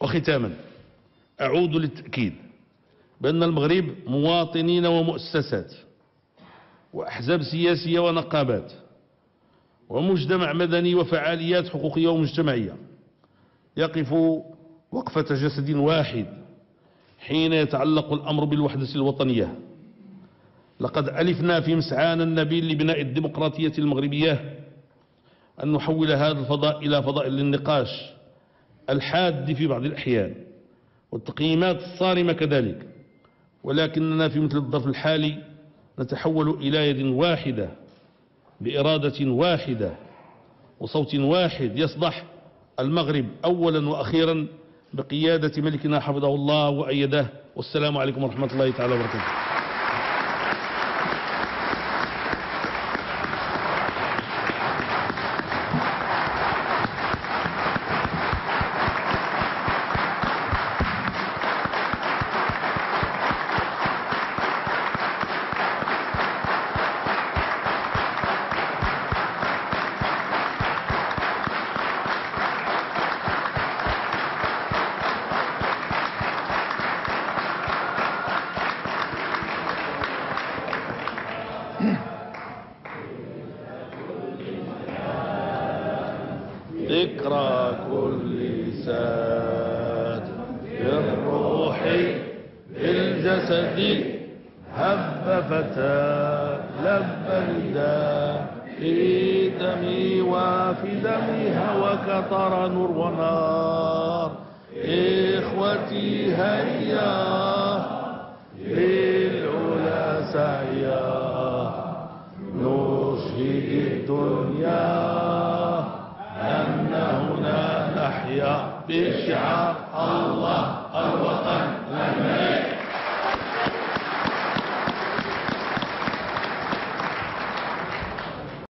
وختاما أعود للتأكيد بأن المغرب مواطنين ومؤسسات وأحزاب سياسية ونقابات ومجتمع مدني وفعاليات حقوقية ومجتمعية يقف وقفة جسد واحد حين يتعلق الأمر بالوحدة الوطنية. لقد ألفنا في مسعانا النبيل لبناء الديمقراطية المغربية أن نحول هذا الفضاء إلى فضاء للنقاش. الحاد في بعض الأحيان والتقييمات الصارمة كذلك ولكننا في مثل الظرف الحالي نتحول إلى يد واحدة بإرادة واحدة وصوت واحد يصدح المغرب أولا وأخيرا بقيادة ملكنا حفظه الله وأيده والسلام عليكم ورحمة الله تعالى وبركاته. ذكرى كل ساد بالروح بالجسد هب فتى لب النداء في دمي وفي دمها وكطر نور ونار. إخوتي هيا للعلا سعيا. نشهد الدنيا أن هنا نحيا بشعار الله